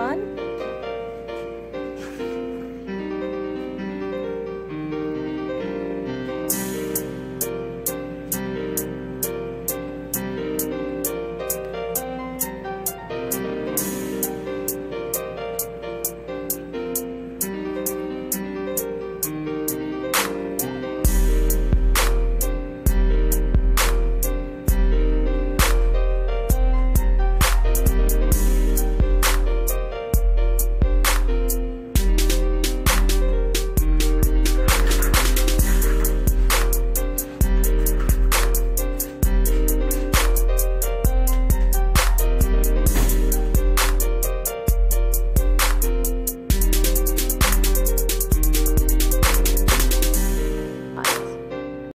fun?